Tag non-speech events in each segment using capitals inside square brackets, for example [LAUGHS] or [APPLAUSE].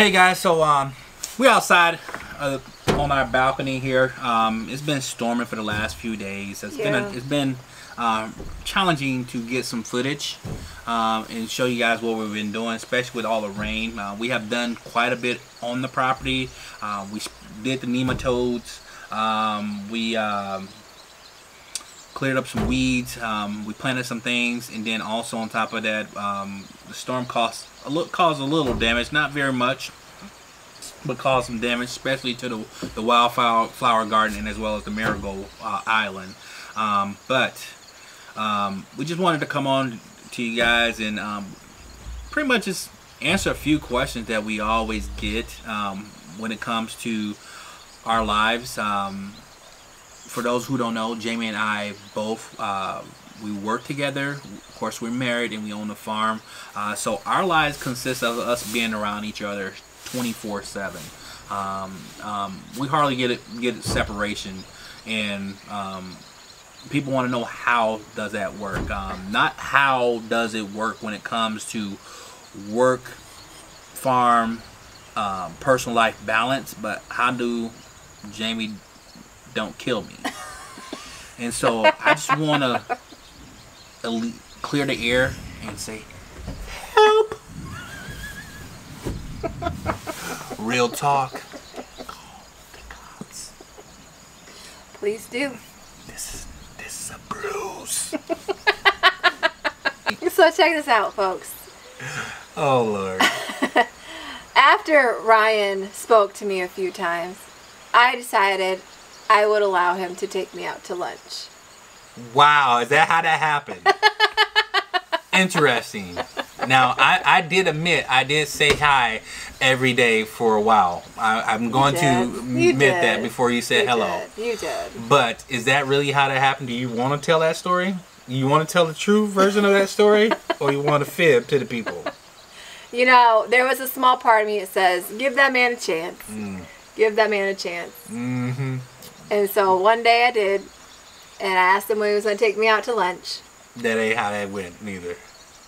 Hey guys, so um, we outside uh, on our balcony here. Um, it's been storming for the last few days. It's been a, it's been um, challenging to get some footage um, and show you guys what we've been doing, especially with all the rain. Uh, we have done quite a bit on the property. Uh, we did the nematodes. Um, we um, cleared up some weeds. Um, we planted some things, and then also on top of that, um, the storm caused a little caused a little damage, not very much, but caused some damage, especially to the the wildflower flower garden and as well as the marigold uh, island. Um, but um, we just wanted to come on to you guys and um, pretty much just answer a few questions that we always get um, when it comes to our lives. For those who don't know, Jamie and I both uh, we work together. Of course, we're married and we own a farm. Uh, so our lives consist of us being around each other 24/7. Um, um, we hardly get it get separation, and um, people want to know how does that work. Um, not how does it work when it comes to work, farm, um, personal life balance, but how do Jamie don't kill me. And so I just want to clear the air and say, help. Real talk. Call the cops. Please do. This is this is a bruise. [LAUGHS] So check this out, folks. Oh Lord. [LAUGHS] After Ryan spoke to me a few times, I decided I would allow him to take me out to lunch. Wow, is that how that happened? [LAUGHS] Interesting. Now, I, I did admit, I did say hi every day for a while. I, I'm going to. Admit that before you said You hello. did. You did. But is that really how that happened? Do you want to tell that story? You want to tell the true version of that story? or you want to fib to the people? You know, there was a small part of me that says, give that man a chance. Mm. Give that man a chance. Mm-hmm. And so one day I did, and I asked him when he was going to take me out to lunch. That ain't how that went, neither.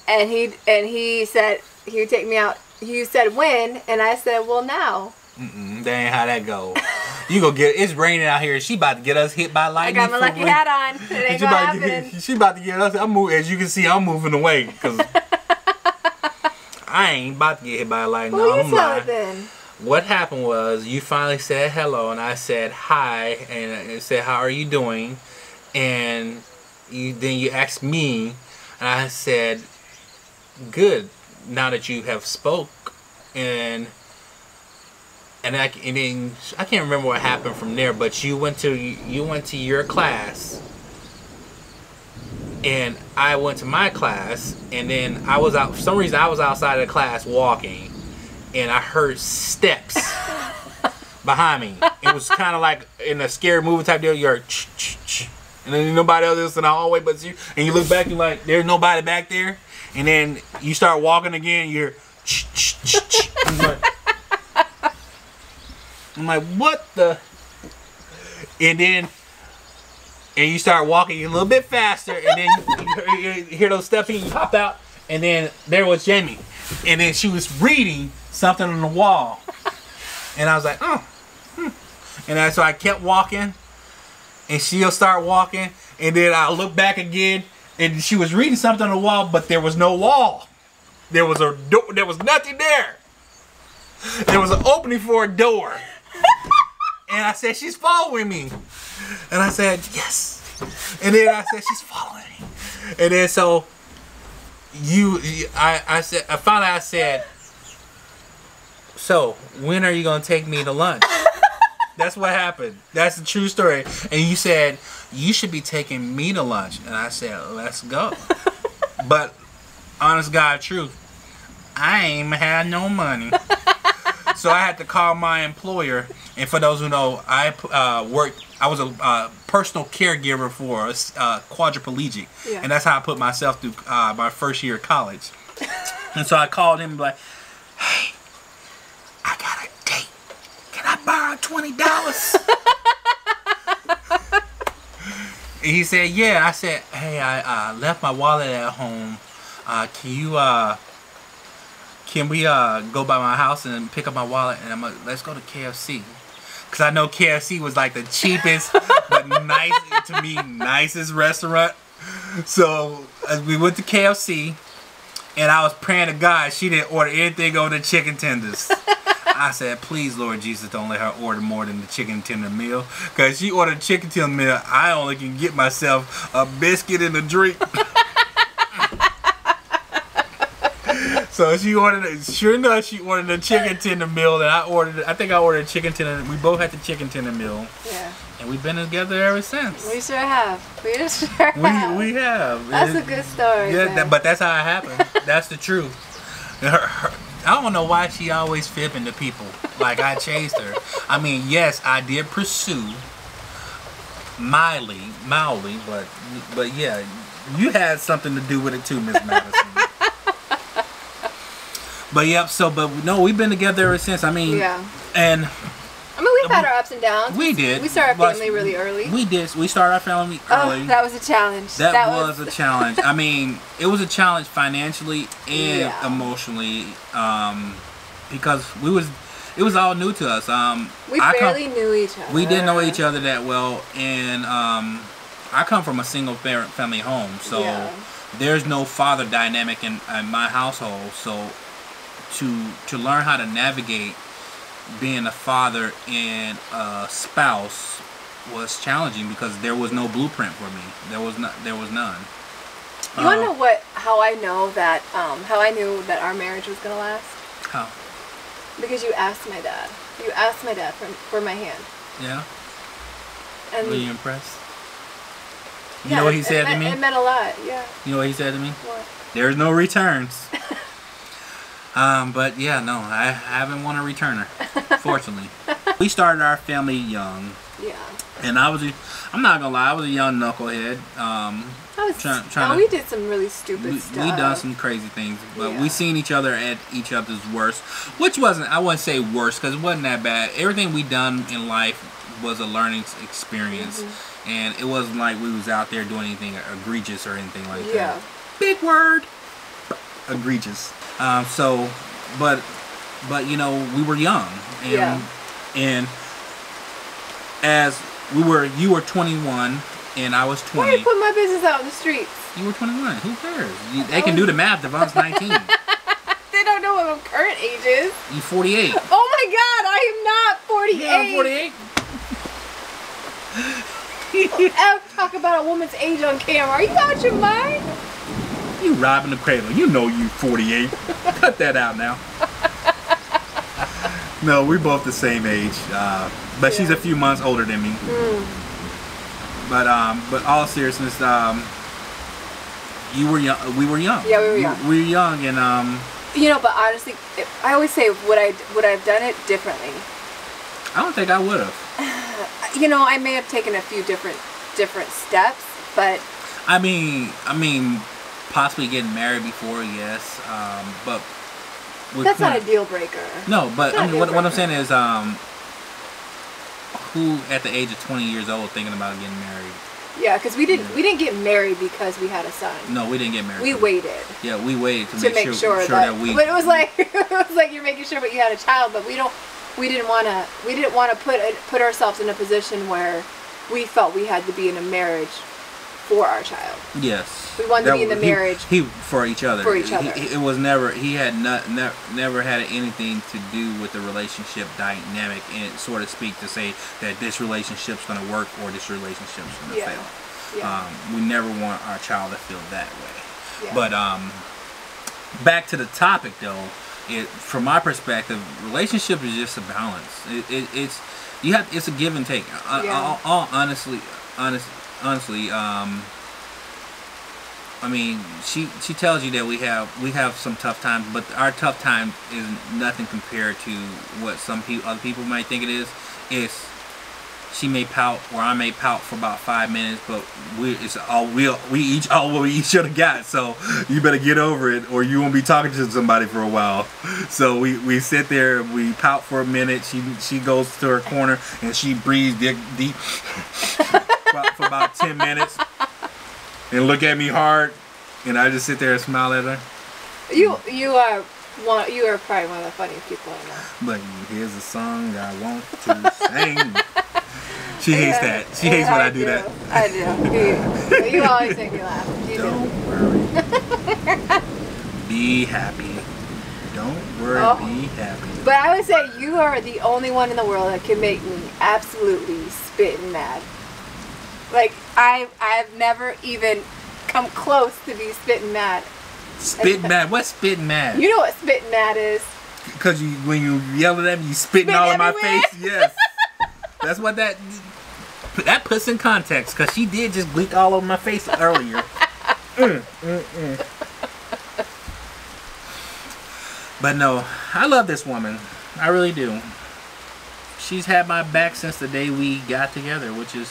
And he and he said he would take me out. He said when, and I said, well now. Mm-mm, that ain't how that go. [LAUGHS] You go get it's raining out here. She about to get us hit by lightning. I got my lucky hat on. It [LAUGHS] ain't She gonna about, happen. get, she about to get us. I'm moving. As you can see, I'm moving away because [LAUGHS] I ain't about to get hit by lightning. Well, no, you I'm lying. then. What happened was you finally said hello, and I said hi, and I said how are you doing, and you then you asked me, and I said good. Now that you have spoke, and and I and then I can't remember what happened from there, but you went to you went to your class, and I went to my class, and then I was out for some reason I was outside of the class walking, and I heard steps [LAUGHS] behind me. It was kind of like in a scary movie type deal. You're ch ch ch, and then nobody else in the hallway but you, and you look back, you're like, there's nobody back there, and then you start walking again. You're ch ch ch ch. I'm like, I'm like, what the? And then, and you start walking a little bit faster, and then you, you, you hear those steps, and you pop out, and then there was Jamie, and then she was reading something on the wall, and I was like, oh, hmm. and so I kept walking, and she'll start walking, and then I look back again, and she was reading something on the wall, but there was no wall. There was a door. There was nothing there. There was an opening for a door. And I said, she's following me. And I said, yes. And then I said, she's following me. And then so you, I, I said, I finally I said, so when are you gonna take me to lunch? [LAUGHS] That's what happened. That's the true story. And you said you should be taking me to lunch, and I said, let's go. [LAUGHS] but honest God, truth, I ain't had no money. [LAUGHS] so I had to call my employer. And for those who know, I uh, worked. I was a uh, personal caregiver for a uh, quadriplegic, Yeah. and that's how I put myself through uh, my first year of college. and so I called him like, "Hey, I got a date. Can I borrow twenty dollars?" he said, "Yeah." I said, "Hey, I uh, left my wallet at home. Uh, can you uh, can we uh go by my house and pick up my wallet and I'm like, let's go to KFC. Cause I know KFC was like the cheapest [LAUGHS] but nice to me nicest restaurant. So as we went to KFC and I was praying to God she didn't order anything over the chicken tenders. I said, please, Lord Jesus, don't let her order more than the chicken tender meal. Because she ordered chicken tender meal, I only can get myself a biscuit and a drink. [LAUGHS] so she ordered, sure enough, she ordered a chicken tender meal, that I ordered, I think I ordered a chicken tender. We both had the chicken tender meal. Yeah. And we've been together ever since. We sure have. We [LAUGHS] sure have. We, we have. That's It- a good story. Yeah, that, but that's how it happened. that's the truth. Her- her- I don't know why she always fibbing to people. Like I chased her. I mean, yes, I did pursue mildly, mildly, but but yeah, you had something to do with it too, Miss Madison. But yep. So, but no, we've been together ever since. I mean, yeah. and I mean, we've had our ups and downs. we did. We started our family really early. We did. We started our family early. Oh, that was a challenge. That, was, a challenge. I mean, it was a challenge financially and Yeah. emotionally, um, because we was it was all new to us. Um, We I come- barely knew each other. we didn't know each other that well, and um, I come from a single parent family home, so Yeah. there's no father dynamic in, in my household. So to to learn how to navigate being a father and a spouse was challenging because there was no blueprint for me. There was not. There was none. You want to Uh, know what? How I know that? Um, how I knew that our marriage was gonna last? How? Because you asked my dad. You asked my dad for for my hand, Yeah. and Were you impressed? You yeah, know what he said to me? It meant a lot. Yeah. You know what he said to me? What? There's no returns. [LAUGHS] um, but yeah, no, I haven't won a returner. Fortunately, [LAUGHS] we started our family young, Yeah. and I was, a, I'm not gonna lie, I was a young knucklehead. Um, I was. Try- trying no, to- we did some really stupid we, stuff. we done some crazy things, but Yeah. we seen each other at each other's worst, which wasn't, I wouldn't say worst, because it wasn't that bad. Everything we done in life was a learning experience, Mm-hmm. and it wasn't like we was out there doing anything egregious or anything like that Yeah. big word egregious um so but but you know we were young and Yeah. and as we were you were 21 and i was Why 20 you put my business out in the streets? you were 21 who cares you, they can do the math was 19 [LAUGHS] They don't know what my current age is. You 48 [LAUGHS] Oh my God! I am not 48. yeah i'm 48 Ever talk about a woman's age on camera? Are you out your mind? You robbing the cradle you know you 48 cut that out now no we're both the same age uh, but she's a few months older than me Mm. But um, but all seriousness, um, you were young. We were young. Yeah, we were young. We were young, and um, You know, but honestly, I always say, would I would I've done it differently? I don't think I would have. [SIGHS] You know, I may have taken a few different different steps, but I mean, I mean, possibly getting married before, yes. Um, but that's not a deal breaker. No, but I mean, what, what I'm saying is, um, who at the age of 20 years old thinking about getting married? Yeah, because we didn't Yeah. we didn't get married because we had a son. No, we didn't get married. We waited Yeah, we waited to, to make, make sure, sure, sure that, that, we. [LAUGHS] But it was like [LAUGHS] it was like you're making sure, but you had a child. But we don't. We didn't want to. We didn't want to put put ourselves in a position where we felt we had to be in a marriage for our child. Yes. We wanted to be in the he- marriage He, for each other. for each other. he- it was never. He had not, never, never had anything to do with the relationship dynamic, and so to speak, to say that this relationship's going to work or this relationship's going to Yeah. fail. Yeah. Um, we never want our child to feel that way. yeah. But um, back to the topic though, it from my perspective, relationship is just a balance. It, it, it's you have it's a give and take. Yeah. all, all honestly, honest, honestly, um, I mean, she she tells you that we have we have some tough times, but our tough time is nothing compared to what some people other people might think it is. It's she may pout or I may pout for about five minutes, but we it's all we we each all what we each other got. So you better get over it, or you won't be talking to somebody for a while. [LAUGHS] So we, we sit there, we pout for a minute. She she goes to her corner and she breathes deep, deep [LAUGHS] for, about ten minutes, and look at me hard, and I just sit there and smile at her. you you are one, you are probably one of the funniest people I know. But here's a song I want to sing. She hates Yeah. that. She hates when I, do, that. I do. You, you always make me laugh. You do. Don't worry. [LAUGHS] be happy. Don't worry. Oh. Be happy. But I would say you are the only one in the world that can make me absolutely spitting mad. Like I, I've never even come close to be spitting mad. Spit mad. What's spit mad? You know what spitting mad is? Because you, when you yell at them, you spitting Spit all in my face. Yes. That's what that that puts in context. Because she did just leak all over my face earlier. [LAUGHS] Mm, mm, mm. But no, I love this woman. I really do. She's had my back since the day we got together, which is,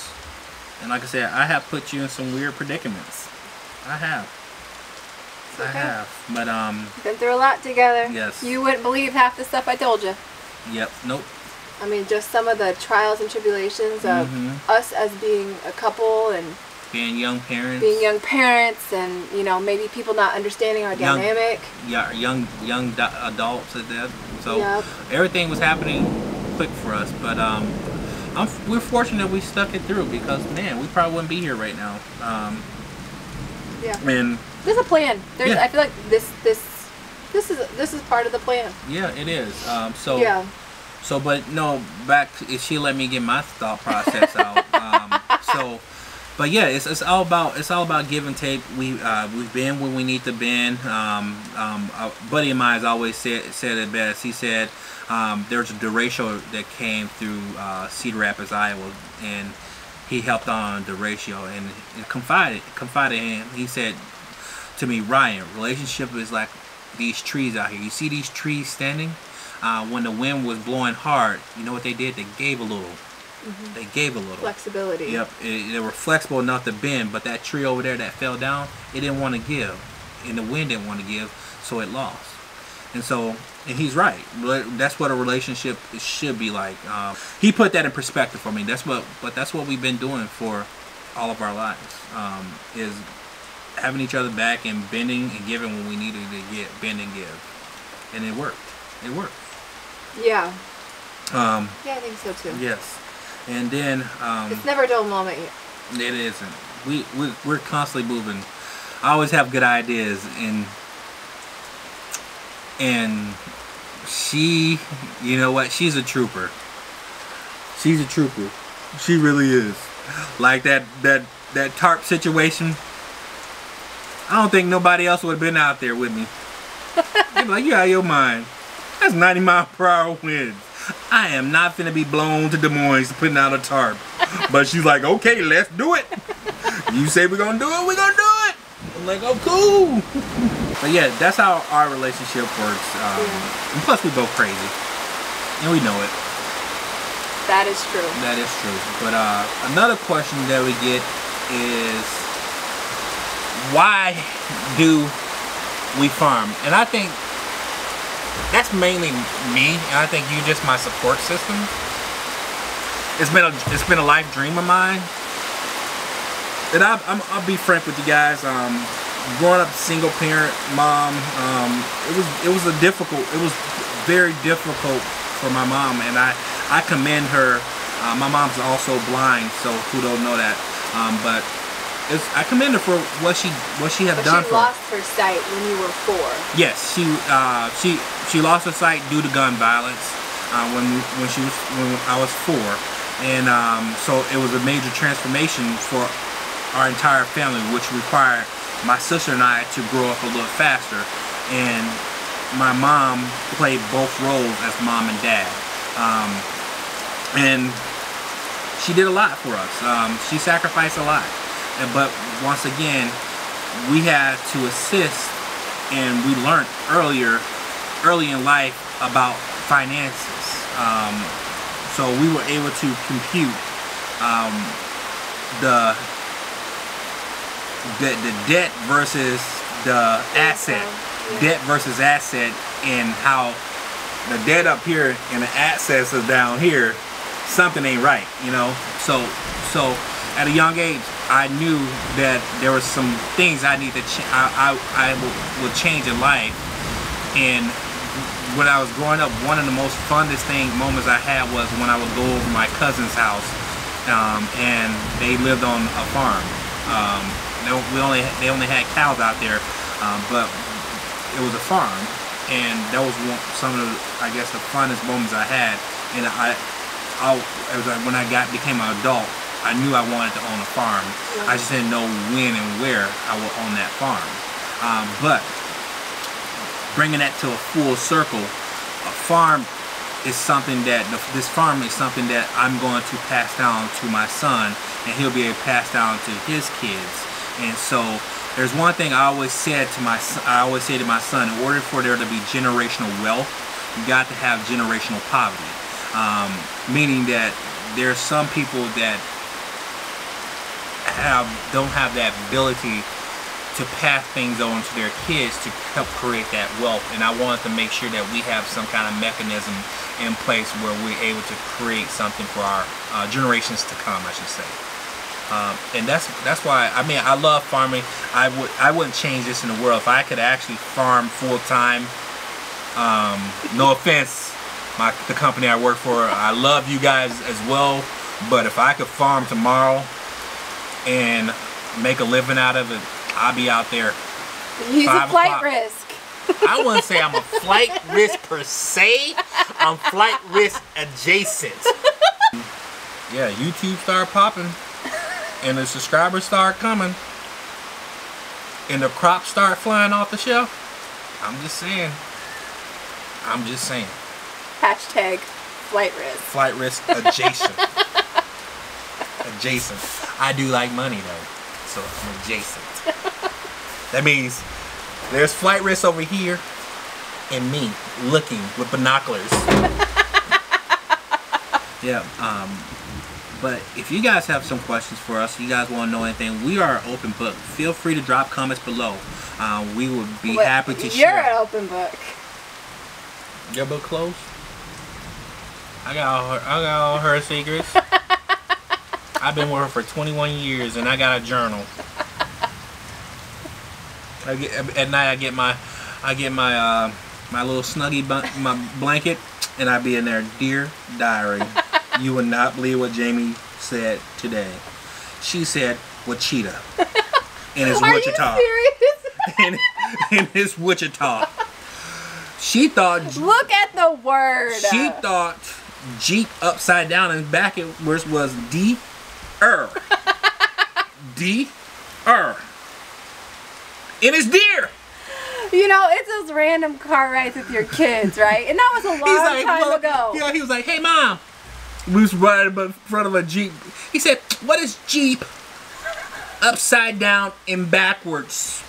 and like I said, I have put you in some weird predicaments. I have. I have. But um, Been through a lot together. Yes. You wouldn't believe half the stuff I told you. yep, nope. I mean, just some of the trials and tribulations of Mhm. us as being a couple and Being young parents. being young parents, and you know maybe people not understanding our Young- dynamic. yeah, young young adults at that. So Yep. everything was happening quick for us, but um, I'm, we're fortunate we stuck it through because man, we probably wouldn't be here right now. Um, Yeah. and There's a plan. There's. Yeah. I feel like this this this is this is part of the plan. yeah, it is. Um, so yeah. so, but no, back she let me get my thought process out. Um, so, but yeah, it's, it's all about it's all about give and take. We uh, we've been where we need to been. Um, um, a buddy of mine has always said said it best. He said um, there's a derecho that came through uh, Cedar Rapids, Iowa, and he helped on derecho and and confided confided in him. He said to me, Ryan, relationship is like these trees out here. You see these trees standing? Uh, when the wind was blowing hard, you know what they did? They gave a little. They gave a little. Flexibility. Yep, it, they were flexible enough to bend, but that tree over there that fell down, it didn't want to give, and the wind didn't want to give, so it lost. And so, and he's right. That's what a relationship should be like. Um, he put that in perspective for me. That's what, but that's what we've been doing for all of our lives. Um, is having each other back and bending and giving when we needed to get bend and give, and it worked. It worked. Yeah. Um, Yeah, I think so too. yes, and then um, It's never a dull moment. It isn't. We we we're constantly moving. I always have good ideas, and and she, you know what? She's a trooper. She's a trooper. She really is. Like that that that tarp situation. I don't think nobody else would have been out there with me. [LAUGHS] They'd be like, you out of your mind. That's 90 mile per hour winds. I am not finna be blown to Des Moines putting out a tarp. But she's like, okay, let's do it. You say we're gonna do it, we're gonna do it. I'm like, oh, cool. But yeah, that's how our relationship works. Um. And plus, we both crazy, and we know it. That is true. That is true. But uh, another question that we get is, why do we farm? And I think that's mainly me, and I think you're just my support system. It's been a it's been a life dream of mine. And I, I'm, I'll be frank with you guys. Um, growing up single parent mom, um, it was it was a difficult. It was very difficult for my mom, and I I commend her. Uh, my mom's also blind, so who don't know that. Um, but it's, I commend her for what she what she has But done she lost her sight when you were four. Yes, she uh, she she lost her sight due to gun violence uh, when when she was when I was four, and um, so it was a major transformation for our entire family, which required my sister and I to grow up a little faster, and my mom played both roles as mom and dad, um, and she did a lot for us. Um, she sacrificed a lot, but once again, we had to assist and we learned earlier, early in life about finances. Um, so we were able to compute um, the, the the debt versus the asset, debt versus asset, and how the debt up here and the assets is down here. Something ain't right, you know. So so at a young age, I knew that there were some things I need to ch- I, I, I will, will change in life, and when I was growing up, one of the most funnest thing moments I had was when I would go over my cousin's house, um, and they lived on a farm. Um, they, we only they only had cows out there, um, but it was a farm, and that was one, some of the I guess the funnest moments I had. And I, I it was like when I got became an adult, I knew I wanted to own a farm. I just didn't know when and where I would own that farm. Um, but bringing that to a full circle, a farm is something that this farm is something that I'm going to pass down to my son, and he'll be able to pass down to his kids. And so there's one thing I always said to my I always say to my son: in order for there to be generational wealth, you got to have generational poverty. Um, meaning that there's some people that have don't have that ability to pass things on to their kids to help create that wealth. And I wanted to make sure that we have some kind of mechanism in place where we're able to create something for our uh, generations to come, I should say. Um, and that's that's why I mean I love farming. I would I wouldn't change this in the world if I could actually farm full time. Um, no offense, my the company I work for. I love you guys as well, but if I could farm tomorrow and make a living out of it, I'll be out there. He's a flight risk. I wouldn't say I'm a flight risk per se. I'm flight risk adjacent. Yeah, YouTube start popping, and the subscribers start coming, and the crops start flying off the shelf. I'm just saying. I'm just saying. Hashtag flight risk. Flight risk adjacent. [LAUGHS] adjacent. I do like money though, so I'm adjacent. that means there's flight risk over here and me looking with binoculars. [LAUGHS] yeah, um, but if you guys have some questions for us, you guys want to know anything, we are open book. Feel free to drop comments below. Uh, we would be What- happy to You're share. an open book. Your book closed? I got all her, I got all her secrets. [LAUGHS] I've been with her for 21 years, and I got a journal. I get at night. I get my, I get my uh, my little snuggie my blanket, and I be in there. Dear diary, you would not believe what Jamie said today. She said Wichita, and it's [LAUGHS] Are Wichita, [LAUGHS] and, and it's Wichita. She thought Look at the word. she thought Jeep upside down and backwards was D er. [LAUGHS] D er. And it's deer. You know, it's those random car rides with your kids, right? And that was a [LAUGHS] long time well, ago. Yeah, he was like, hey mom. We was riding in front of a Jeep. He said, what is Jeep upside down and backwards?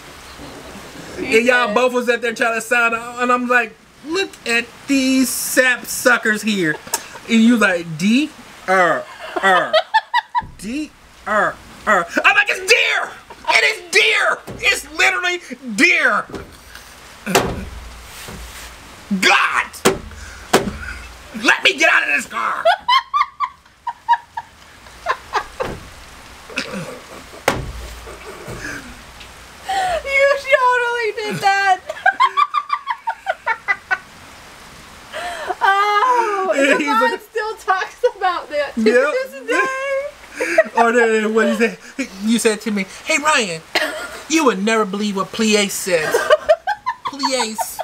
And y'all both was at there trying to sound out, and I'm like, look at these sap suckers here. And you like D R R D R R. I'm like, it's deer! It is deer! It's literally deer! God! Let me get out of this car! You totally did that. [LAUGHS] oh, Yeah, he's mom like- still talks about that Yep. Or then what you said, you said to me, "Hey Ryan, you would never believe what Plies says." Plies.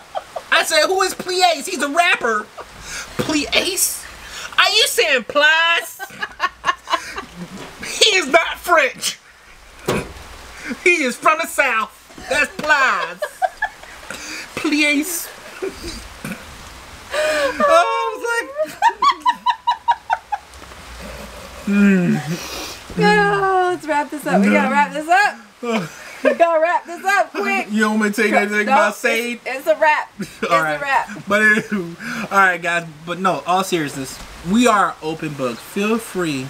I said, "Who is Plies? He's a rapper." Plies? Are you saying Plies? he is not French. He is from the south. That's Plies. Plies. Oh, I was like. Oh, [LAUGHS] let's wrap this up. We gotta wrap this up. [LAUGHS] We gotta wrap this up quick. You want me to tell you anything No, about it's, it's a wrap. [LAUGHS] It's All right. a wrap. But it, all right, guys. But no, all seriousness, we are open books. Feel free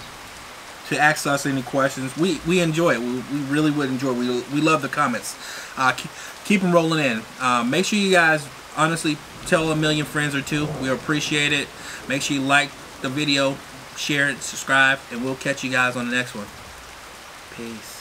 to ask us any questions. We we enjoy it. We, we really would enjoy. It. We we love the comments. Uh, keep, keep them rolling in. Uh, make sure you guys honestly tell a million friends or two. We appreciate it. Make sure you like the video, share it, subscribe, and we'll catch you guys on the next one. Peace.